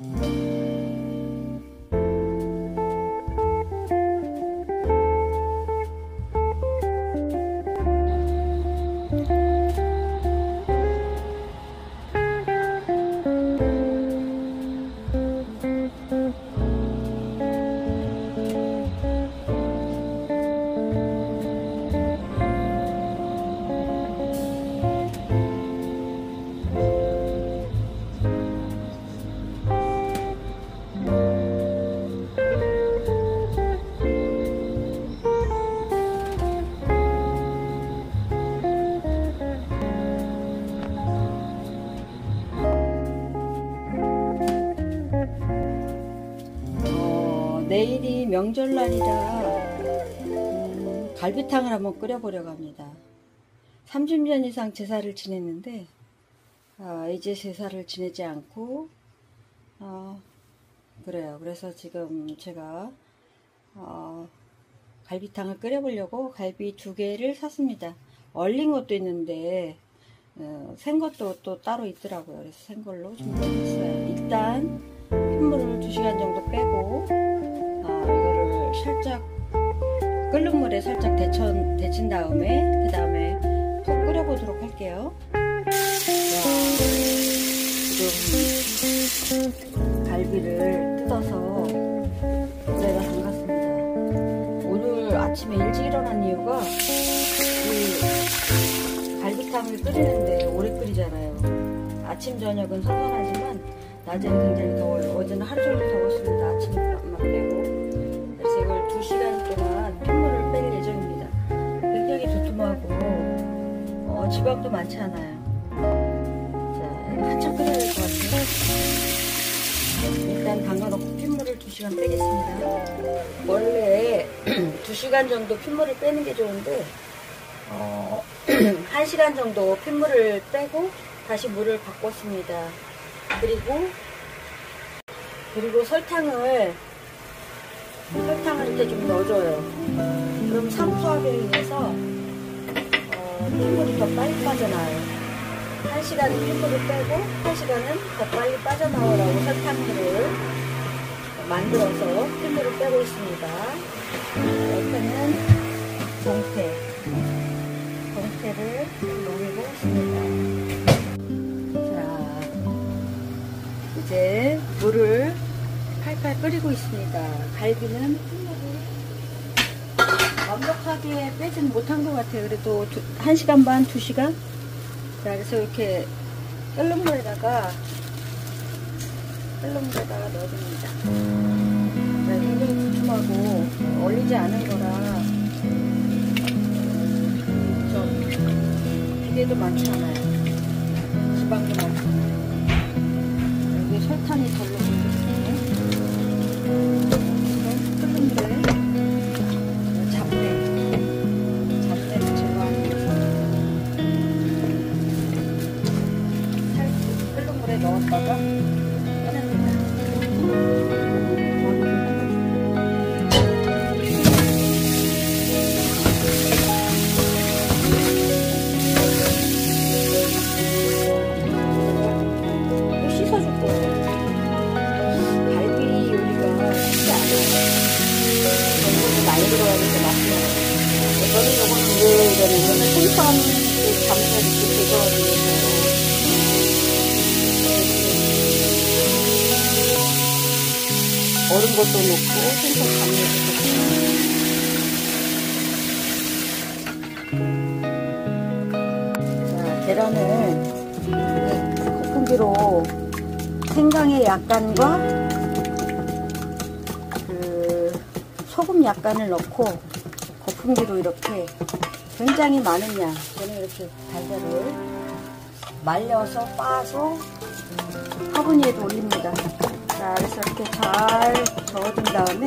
어, 명절날이라 음, 갈비탕을 한번 끓여보려고 합니다. 30년 이상 제사를 지냈는데 아, 이제 제사를 지내지 않고 어, 그래요. 그래서 지금 제가 어, 갈비탕을 끓여보려고 갈비 두 개를 샀습니다. 얼린 것도 있는데 어, 생 것도 또 따로 있더라고요. 그래서 생 걸로 준비했어요. 일단 핏물을 2시간 정도 빼고 살짝 끓는 물에 살짝 데쳐, 데친 다음에 그 다음에 푹 끓여보도록 할게요. 지금 갈비를 뜯어서 물에다 담갔습니다. 오늘 아침에 일찍 일어난 이유가 이 갈비탕을 끓이는데 오래 끓이잖아요. 아침 저녁은 선선하지만 낮에는 굉장히 더워요. 어제는 하루 종일 더웠습니다. 아침만 빼고. 이걸 2시간 동안 핏물을 뺄 예정입니다. 굉장히 두툼하고 어, 지방도 많지 않아요. 자, 한참 끓여야 될 것 같아요. 일단 담가놓고 핏물을 2시간 빼겠습니다. 원래 2시간 정도 핏물을 빼는 게 좋은데 어, 1시간 정도 핏물을 빼고 다시 물을 바꿨습니다. 그리고 그리고 설탕을 설탕을 이렇게 좀 넣어줘요. 그럼 상수하게 위해서 어, 핏물이 더 빨리 빠져나와요. 한 시간은 핏물을 빼고 한 시간은 더 빨리 빠져나오라고 설탕물을 만들어서 핏물을 빼고 있습니다. 옆에는 동태, 동태를 녹이고 있습니다. 자, 이제 물을 팔팔 끓이고 있습니다. 갈비는 완벽하게 빼진 못한 것 같아요. 그래도 두, 1시간 반, 2시간? 자, 그래서 이렇게 끓는 물에다가 끓는 물에다가 넣어줍니다. 자, 굉장히 두툼하고 얼리지 않은 거라 좀 기계도 많지 않아요. 지방도 많고 여기 설탕이 덜 넣어주겠어요. 끓는 얼은 것도 넣고 생선 넣고 자, 계란을 거품기로 생강의 약간과 그 소금 약간을 넣고 거품기로 이렇게 굉장히 많은 양 저는 이렇게 달걀을 말려서 빻아서 화분위에 올립니다. 자, 그래서 이렇게 잘 저어준 다음에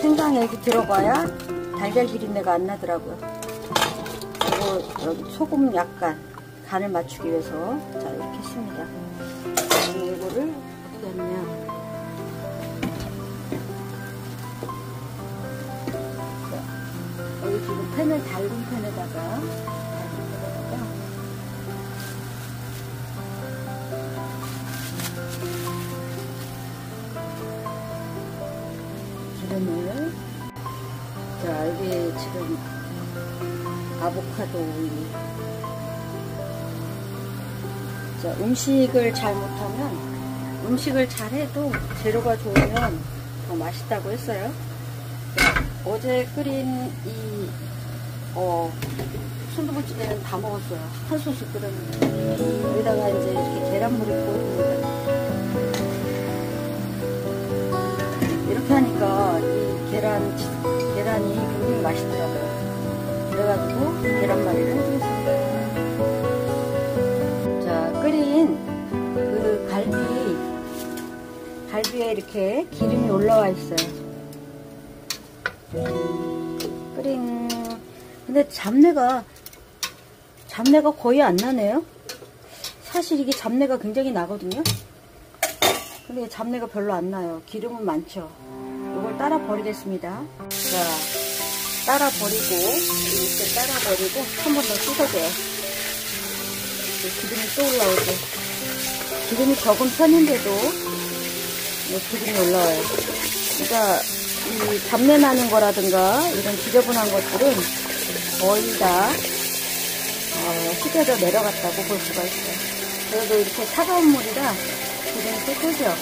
생강이 여기 들어가야 달걀 비린내가 안 나더라고요. 그리고 여기 소금 약간 간을 맞추기 위해서 자 이렇게 했습니다. 이거를 어떻게 하냐면 자, 여기 지금 팬을 달군 팬에다가 도 오일 자 음식을 잘 못하면 음식을 잘 해도 재료가 좋으면 더 맛있다고 했어요. 자, 어제 끓인 이 어, 순두부찌개는 다 먹었어요. 한 소스 끓였는데. 여기다가 이제 이렇게 계란물이 부어줍니다. 이렇게 하니까 이 계란, 계란이 굉장히 맛있더라고요. 그래가지고 계란말이를 해주겠습니다. 자, 끓인 그 갈비, 갈비에 이렇게 기름이 올라와 있어요. 끓인, 근데 잡내가, 잡내가 거의 안 나네요. 사실 이게 잡내가 굉장히 나거든요. 근데 잡내가 별로 안 나요. 기름은 많죠. 이걸 따라 버리겠습니다. 자, 따라 버리고 이렇게 따라 버리고 한 번 더 씻어줘요. 기름이 또 올라오죠. 기름이 적은 편인데도 기름이 올라와요. 그러니까 이 잡내 나는 거라든가 이런 지저분한 것들은 거의 다 어, 식혀져 내려갔다고 볼 수가 있어요. 그래도 이렇게 차가운 물이라 기름이 또 끄죠.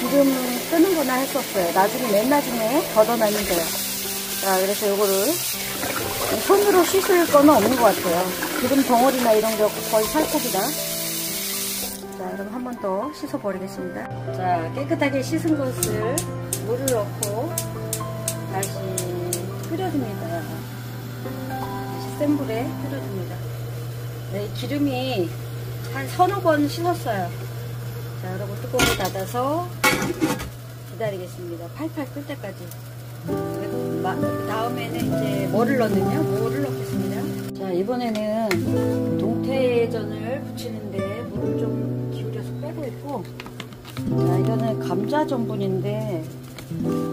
기름 끄는 거나 없어요. 나중에 맨 나중에 걷어내면 돼요. 자, 그래서 요거를 손으로 씻을 거는 없는 것 같아요. 기름 덩어리나 이런 게 거의 살코기다. 자, 그럼 한 번 더 씻어 버리겠습니다. 자, 깨끗하게 씻은 것을 물을 넣고 다시 끓여줍니다. 다시 센 불에 끓여줍니다. 네, 기름이 한 서너 번 씻었어요. 자, 여러분 뚜껑을 닫아서 기다리겠습니다. 팔팔 끓 때까지. 그 다음에는 이제 뭐를 넣느냐? 뭐를 넣겠습니다. 자, 이번에는 동태전을 부치는데 물을 좀 기울여서 빼고 있고, 자, 이거는 감자 전분인데,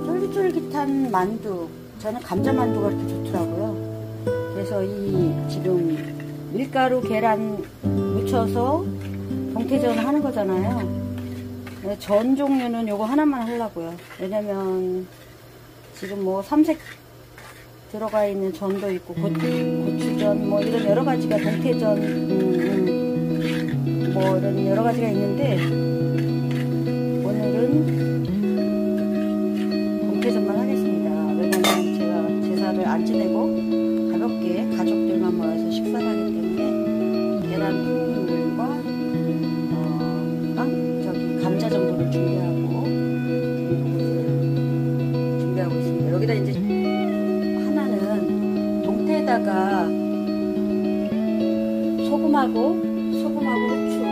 쫄깃쫄깃한 만두. 저는 감자 만두가 이렇게 좋더라고요. 그래서 이 지금 밀가루 계란 묻혀서 동태전을 하는 거잖아요. 전 종류는 요거 하나만 하려고요. 왜냐면 지금 뭐 삼색 들어가 있는 전도 있고 고, 고추전 뭐 이런 여러 가지가 동태전 음, 음, 뭐 이런 여러 가지가 있는데 오늘은 동태전만 하겠습니다. 왜냐면 제가 제사를 안 지내고 동태에다가 소금하고 소금하고 후추 어,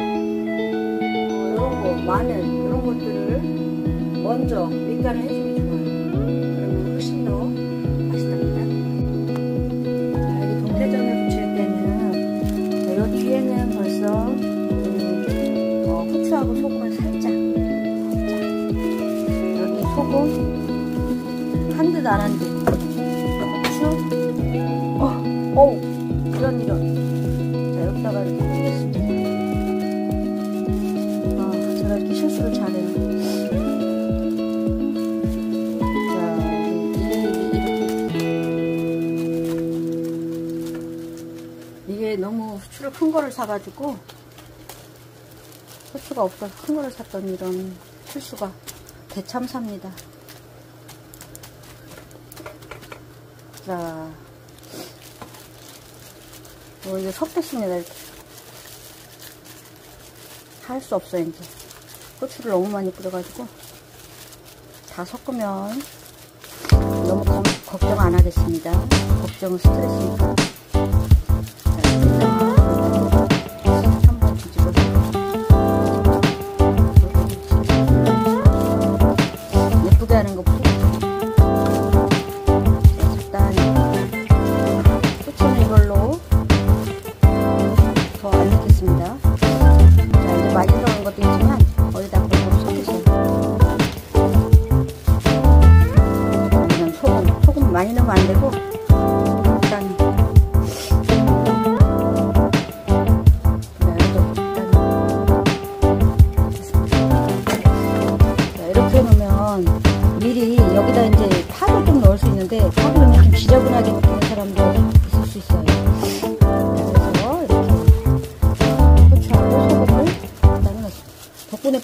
이런 거 마늘 이런 것들을 먼저 밑간을 해주면 좋아요. 그러면 훨씬 더 맛있답니다. 자, 여기 동태전을 부칠 때는 자, 여기 위에는 벌써 그, 어, 후추하고 소금을 살짝 살짝 여기 소금 한 듯 안 한 듯 큰 거를 사가지고 후추가 없어서 큰 거를 샀더니 이런 실수가 대참삽니다. 자, 뭐 이제 섞겠습니다. 이렇게. 할 수 없어요, 이제. 후추를 너무 많이 뿌려가지고. 다 섞으면 너무 검, 걱정 안 하겠습니다. 걱정은 스트레스니까.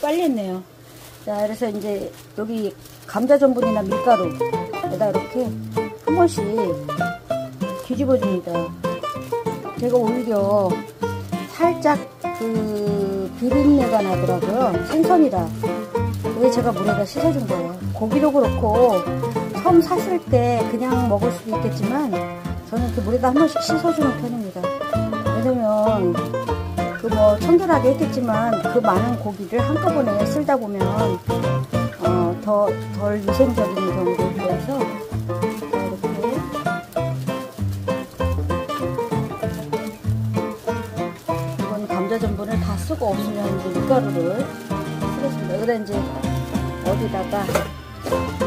빨리 했네요. 자, 그래서 이제 여기 감자 전분이나 밀가루에다 이렇게 한 번씩 뒤집어 줍니다. 제가 오히려 살짝 그 비린내가 나더라고요. 생선이라. 그게 제가 물에다 씻어준 거예요. 고기도 그렇고 처음 샀을 때 그냥 먹을 수도 있겠지만 저는 그 물에다 한 번씩 씻어주는 편입니다. 왜냐면 그 뭐 청결하게 했겠지만 그 많은 고기를 한꺼번에 쓸다 보면 어, 더 덜 위생적인 경우도 있어서 이렇게 이건 감자 전분을 다 쓰고 없으면 이제 밀가루를 쓰겠습니다. 여기다 이제 어디다가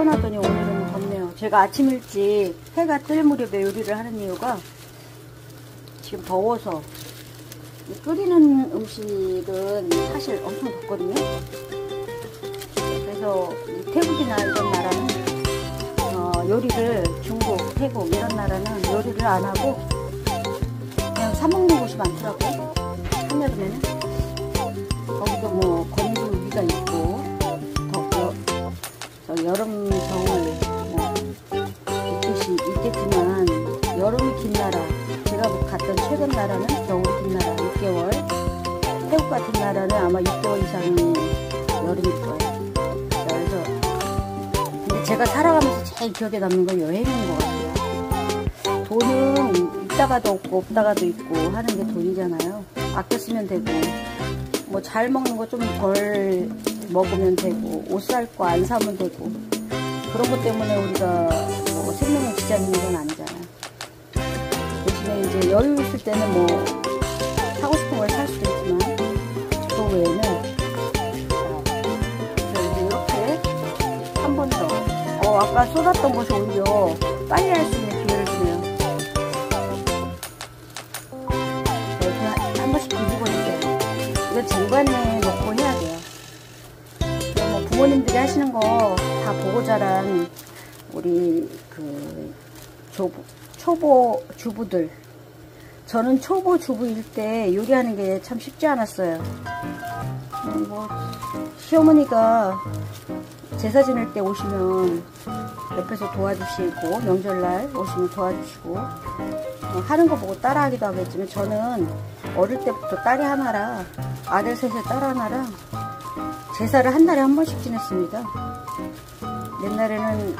시원하더니 오늘은 덥네요. 제가 아침 일찍 해가 뜰 무렵에 요리를 하는 이유가 지금 더워서 끓이는 음식은 사실 엄청 덥거든요. 그래서 태국이나 이런 나라는 어, 요리를 중국, 태국 이런 나라는 요리를 안 하고 그냥 사 먹는 곳이 많더라고요. 한여름에는 거기도 뭐 여, 여름 겨울 뭐 있듯이 있겠지만 여름이 긴 나라 제가 갔던 최근 나라는 겨울이 긴 나라 6개월 태국 같은 나라는 아마 6개월 이상이 여름일 거예요. 그래서 근데 제가 살아가면서 제일 기억에 남는 건 여행인 것 같아요. 돈은 있다가도 없고 없다가도 있고 하는 게 돈이잖아요. 아껴 쓰면 되고 뭐 잘 먹는 거 좀 덜 먹으면 되고 옷 살 거 안 사면 되고 그런 것 때문에 우리가 뭐 생명에 지장 있는 건 아니잖아요. 대신에 이제 여유 있을 때는 뭐 사고 싶은 걸 살 수도 있지만 그 외에는 자, 이렇게 한 번 더. 어, 아까 쏟았던 것이 오히려 빨리 할 수 있는 기회를 주네요. 이렇게 한 번씩 뒤집어 주세요. 이거 쟁반에 넣고 해야 돼요. 뭐 부모님들이 하시는 거 다 보고 자란 우리 그 조부, 초보 주부들. 저는 초보 주부일 때 요리하는 게 참 쉽지 않았어요. 음, 뭐 시어머니가 제사 지낼 때 오시면 옆에서 도와주시고 명절날 오시면 도와주시고 어, 하는 거 보고 따라하기도 하겠지만 저는 어릴 때부터 딸이 하나라 아들 셋에 딸 하나라 제사를 한 달에 한 번씩 지냈습니다. 옛날에는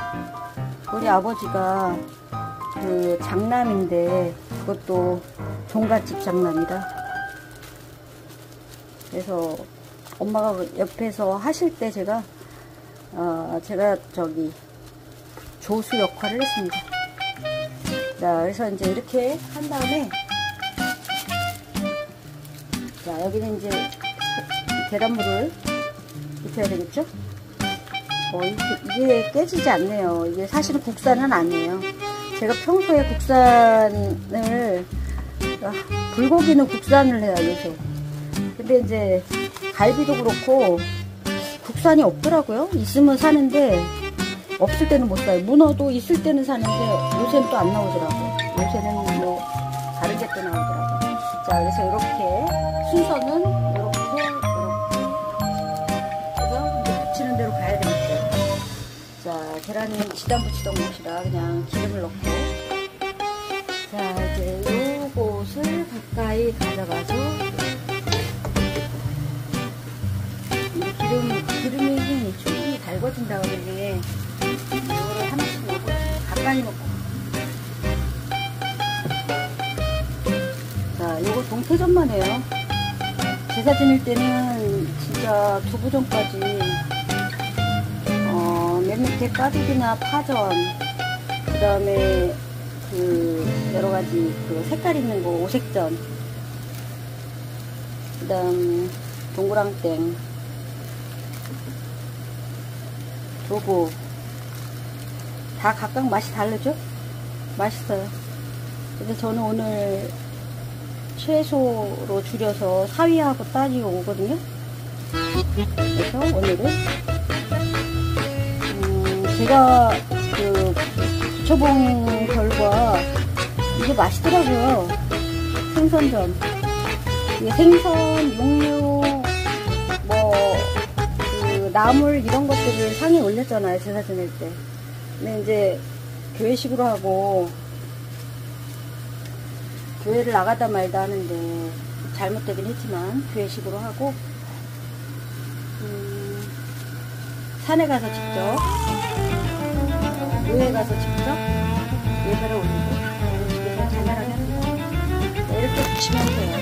우리 아버지가 그 장남인데 그것도 종갓집 장남이라 그래서 엄마가 옆에서 하실 때 제가 어 제가 저기 조수 역할을 했습니다. 자 그래서 이제 이렇게 한 다음에 자 여기는 이제 계란물을 입혀야 되겠죠? 어, 이게, 이게 깨지지 않네요. 이게 사실은 국산은 아니에요. 제가 평소에 국산을 아, 불고기는 국산을 해요 요새. 근데 이제 갈비도 그렇고 국산이 없더라고요. 있으면 사는데 없을 때는 못 사요. 문어도 있을 때는 사는데 요새는 또 안 나오더라고요. 요새는 뭐 다른 게 또 나오더라고요. 자 그래서 이렇게 순서는 계란은 지단 붙이던 곳이라 그냥 기름을 넣고. 자 이제 요것을 가까이 가져가서 이 기름, 기름이 충분히 달궈진다 그러게 이거를 하나씩 넣고 가까이 넣고. 자 요거 동태전만 해요. 제사 지낼 때는 진짜 두부 전까지 어, 맨 밑에 까두기나 파전 그 다음에 그 여러 가지 그 색깔 있는 거 오색전 그 다음 동그랑땡 두부 다 각각 맛이 다르죠? 맛있어요 그래서 저는 오늘 최소로 줄여서 사위하고 딸이 오거든요. 그래서 오늘은 음, 제가 그 부쳐본 결과 이게 맛있더라고요. 생선전. 이게 생선, 육류, 뭐, 그 나물 이런 것들을 상에 올렸잖아요. 제사 지낼 때. 근데 이제 교회식으로 하고 교회를 나가다 말다 하는데 잘못되긴 했지만 교회식으로 하고 음, 산에 가서 직접 교회 가서 직접 예배를 올리고 집에서 자잘하게 합니다. 네, 이렇게 붙이면 돼요.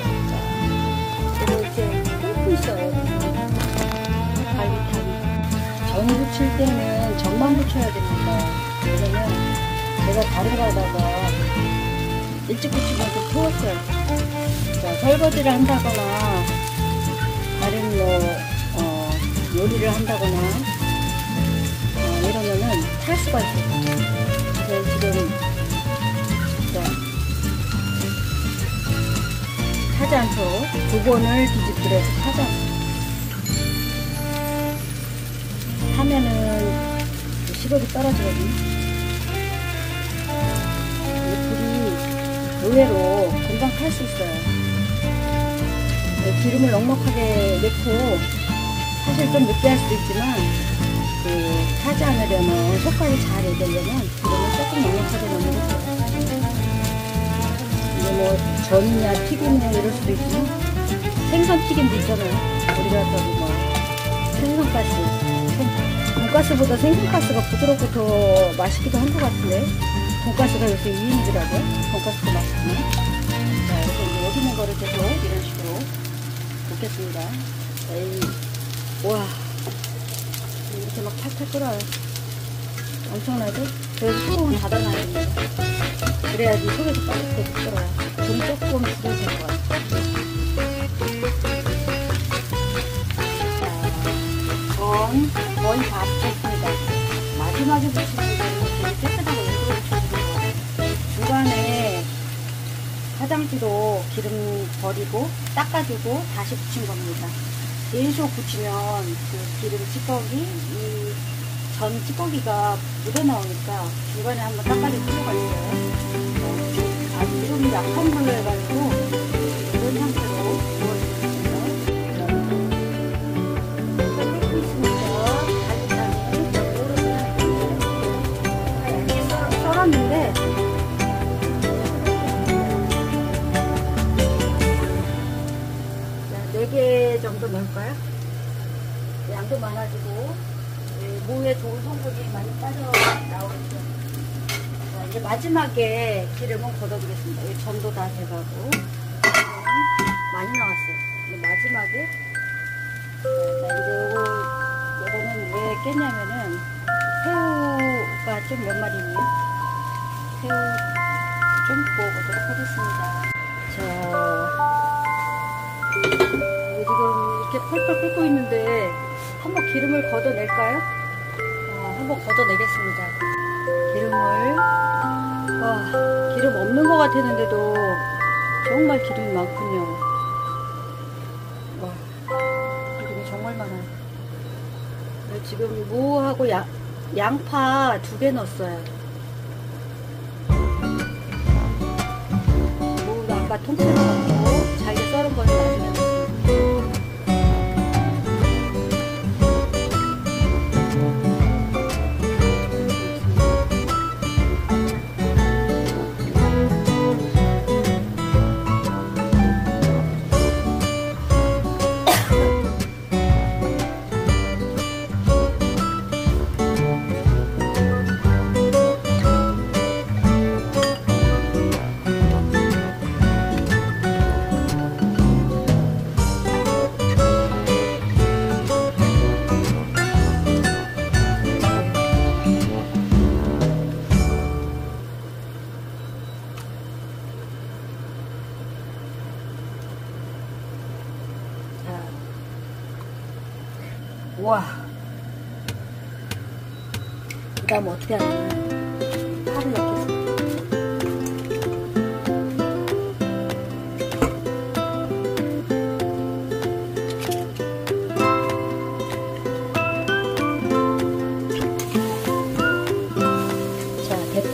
이렇게 꿀프 있어요. 갈비탕이. 전 부칠 때는 전만 부쳐야 됩니다. 왜냐면 제가 다른 거 하다가 일찍 부치면 좀 태웠어요. 자, 설거지를 한다거나 다른 뭐 어, 요리를 한다거나 어, 이러면은 탈 수가 있어요. 그래서 지금 자, 타지 않도록 두 번을 뒤집기로 해서 타지 않도록 하면은 식욕이 떨어지거든요. 이 불이 의외로 금방 탈 수 있어요. 네, 기름을 넉넉하게 넣고 사실 좀 늦게 할 수도 있지만 그 타지 않으려면 속까지 잘 익으려면 기름을 조금 넉넉하게 넣는 게 좋아요. 이게 뭐 전이냐 튀김이냐 이럴 수도 있지만 생선 튀김도 있잖아요. 우리가 저기 뭐 생선가스 생- 돈가스보다 생선가스가 부드럽고 더 맛있기도 한 것 같은데 돈가스가 요새 유행이더라고요. 돈가스도 맛있네. 자, 이렇게 이제 여기 있는 거를 계속 이런 식으로 볶겠습니다. 에이, 와, 이렇게 막 탈탈 끓어요. 엄청나죠? 그래서 소금은 닫아놔야 됩니다. 그래야지 속에서 빨리 끓어요. 불이 조금 줄여도 될것 같아요. 자, 전 거의 다 붙였습니다. 마지막에 붙이는 거는 깨끗하고 예쁘게 붙여주는 거예요. 중간에 화장지로 기름 버리고 닦아주고 다시 붙인 겁니다. 계속 붙이면 그 기름 찌꺼기, 이 전 찌꺼기가 묻어나오니까 중간에 한번 닦아줄 필요가 있어요. 좀 약한 걸로 해가지고 넣을까요? 양도 많아지고 예, 무에 좋은 성분이 많이 빠져 나오겠죠. 자, 이제 마지막에 기름은 걷어주겠습니다. 이 전도 다 돼가고 많이 나왔어요. 마지막에 자, 이제 요거 요거는 왜 깼냐면은 새우가 좀 몇 마리 있네요. 새우 좀 구워보도록 하겠습니다. 자. 지금 이렇게 펄펄 끓고 있는데 한번 기름을 걷어낼까요? 어, 한번 걷어내겠습니다. 기름을 와 기름 없는 것 같았는데도 정말 기름이 많군요. 와 기름이 정말 많아요. 지금 무하고 양, 양파 두 개 넣었어요. 무도 아까 통째로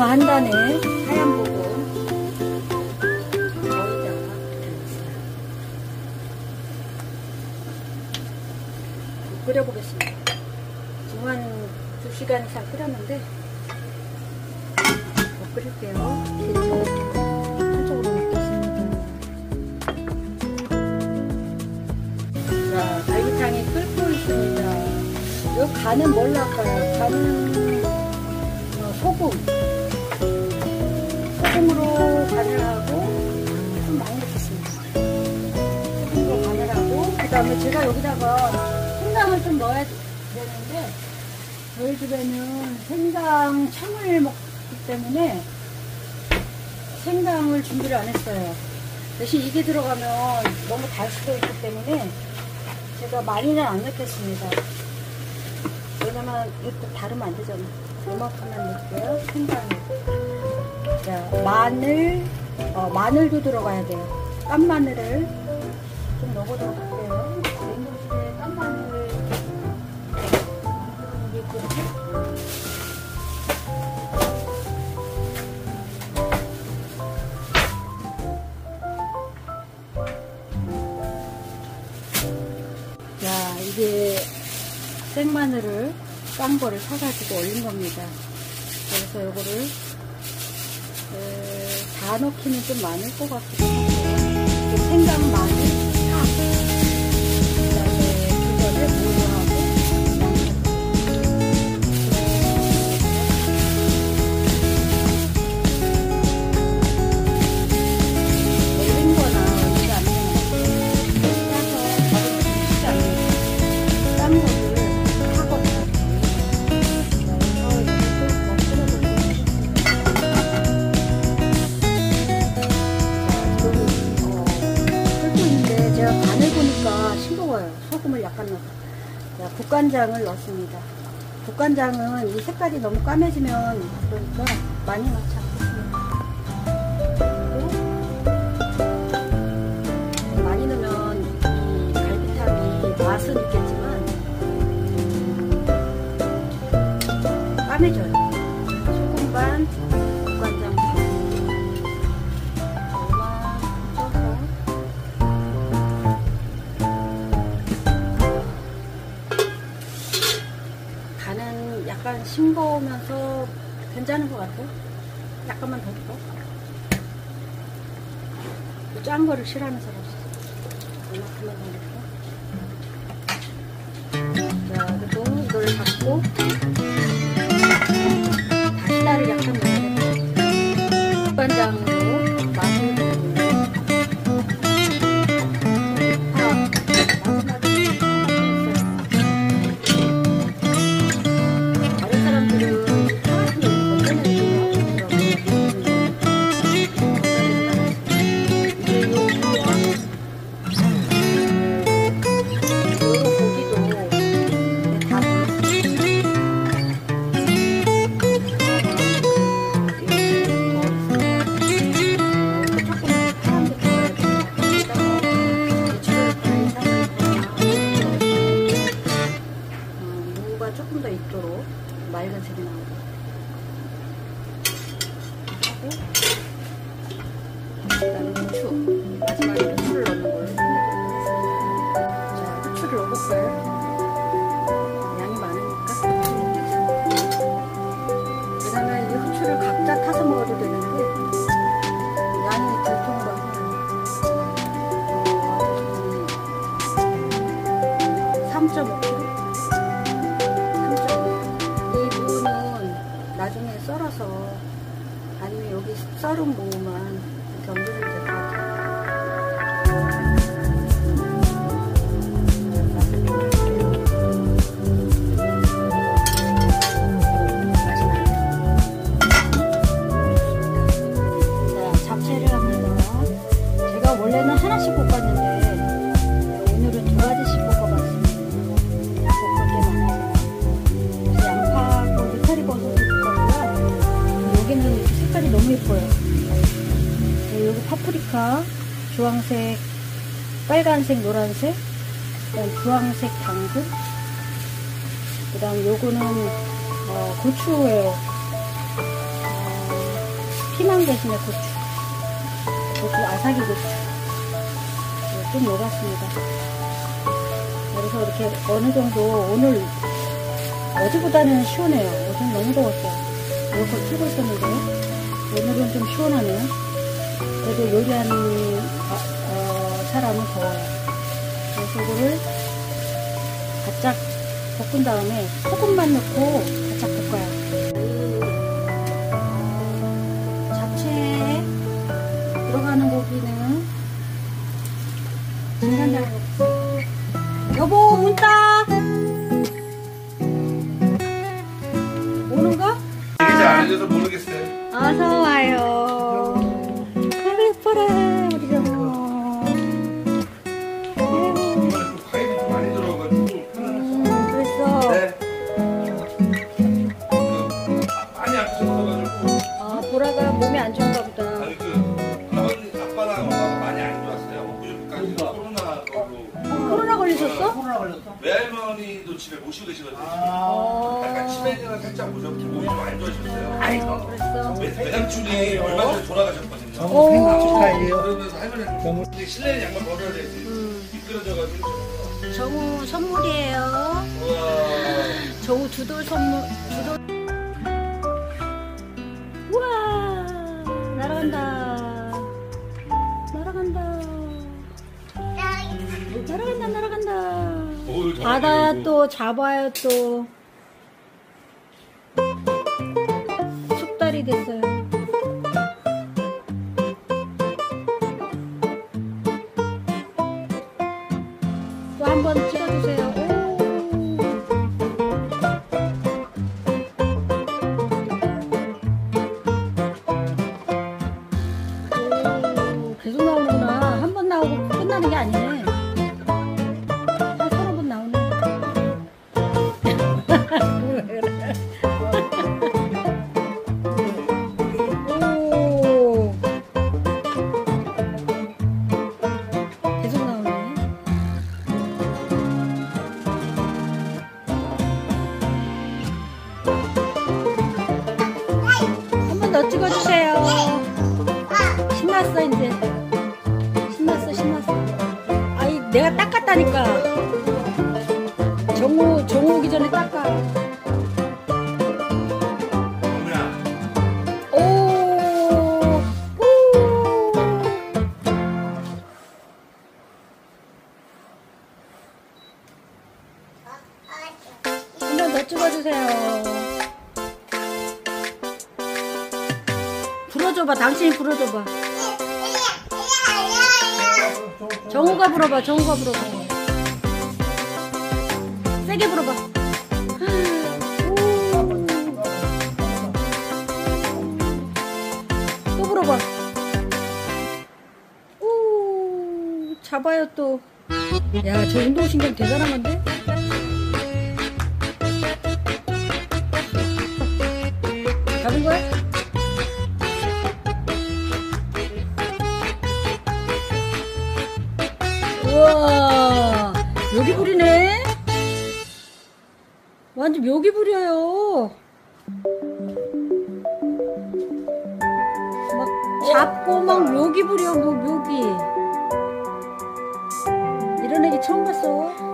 한다네. 집에는 생강 참을 먹기 때문에 생강을 준비를 안 했어요. 대신 이게 들어가면 너무 달 수도 있기 때문에 제가 많이는 안 넣겠습니다. 왜냐면 이것도 다르면 안 되잖아. 요만큼만 넣을게요. 생강. 자, 마늘, 어, 마늘도 들어가야 돼요. 깐 마늘을 좀 넣어도 마늘을 깐 거를 사가지고 올린 겁니다. 그래서 요거를 다 넣기는 좀 많을 것 같고 생강 마늘 국간장을 넣습니다. 국간장은 이 색깔이 너무 까매지면 그러니까 많이 넣자. 약간 싱거우면서 괜찮은 것 같아. 약간만 더 줄까? 짠 거를 싫어하는 사람 없어. 얼마큼만 더. 빨간색, 노란색, 그다음 주황색 당근, 그 다음 요거는 어, 고추에 어, 피망 대신에 고추. 고추, 아삭이 고추. 네, 좀 녹았습니다. 그래서 이렇게 어느 정도 오늘 어제보다는 시원해요. 어제는 너무 더웠어요. 이렇게 키고 있었는데 오늘은 좀 시원하네요. 그래도 요리하는 사람은 더워요. 그래서 이거를 바짝 볶은 다음에 소금만 넣고 바짝 볶아요. 양말 벗어야 되지. 음. 미끄러져가지고. 정우 선물이에요. 우와. 정우 두돌 선물 두돌. 우와 날아간다. 날아간다. 날아간다 날아간다. 오, 저거 또 잡아요 또. 오, 잡아요 또. 야, 저 운동신경 대단한 건데? 잡은 거야? 우와, 여기 부리네? 완전 묘기 부려요. 막 잡고 막 묘기 부려, 뭐 묘기. 연예계 처음 봤어.